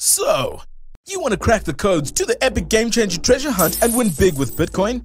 So, you want to crack the codes to the epic game changer treasure hunt and win big with Bitcoin?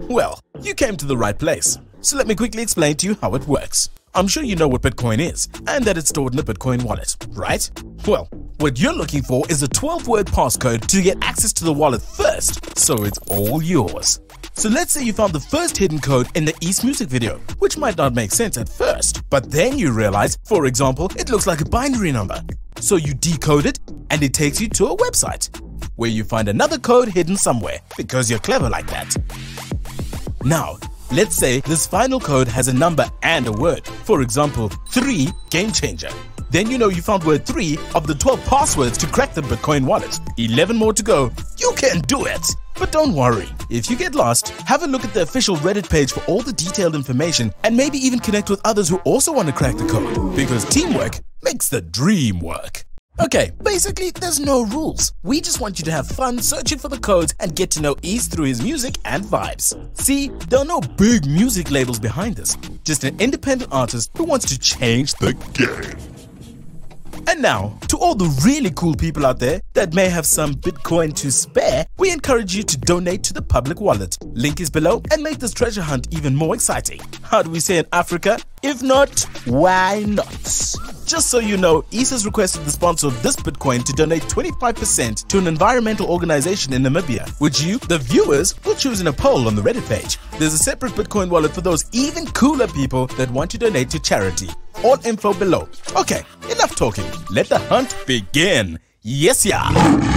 Well, you came to the right place. So let me quickly explain to you how it works. I'm sure you know what Bitcoin is and that it's stored in a Bitcoin wallet, right? Well, what you're looking for is a 12 word passcode to get access to the wallet first, so it's all yours. So let's say you found the first hidden code in the EES music video, which might not make sense at first, but then you realize, for example, it looks like a binary number. So you decode it and it takes you to a website where you find another code hidden somewhere because you're clever like that. Now, let's say this final code has a number and a word, for example, 3 game changer. Then you know you found word 3 of the 12 passwords to crack the Bitcoin wallet. 11 more to go. You can do it! But don't worry, if you get lost, have a look at the official Reddit page for all the detailed information and maybe even connect with others who also want to crack the code. Because teamwork makes the dream work. Okay, basically, there's no rules. We just want you to have fun searching for the codes and get to know EES through his music and vibes. See, there are no big music labels behind this, just an independent artist who wants to change the game. And now, to all the really cool people out there that may have some Bitcoin to spare, we encourage you to donate to the public wallet. Link is below and make this treasure hunt even more exciting. How do we say in Africa? If not, why not? Just so you know, EES has requested the sponsor of this Bitcoin to donate 25% to an environmental organization in Namibia, which you, the viewers, will choose in a poll on the Reddit page. There's a separate Bitcoin wallet for those even cooler people that want to donate to charity. All info below. Okay, enough talking. Let the hunt begin. Yes, yeah.